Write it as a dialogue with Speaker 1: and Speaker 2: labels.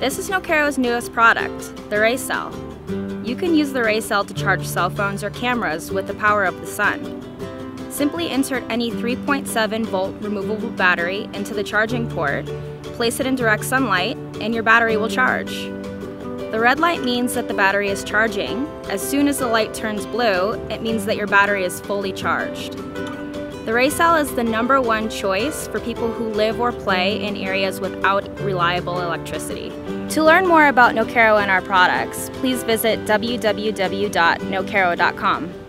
Speaker 1: This is Nokero's newest product, the RayCel. You can use the RayCel to charge cell phones or cameras with the power of the sun. Simply insert any 3.7 volt removable battery into the charging port, place it in direct sunlight, and your battery will charge. The red light means that the battery is charging. As soon as the light turns blue, it means that your battery is fully charged. The RayCel is the number one choice for people who live or play in areas without reliable electricity. To learn more about Nokero and our products, please visit www.nokero.com.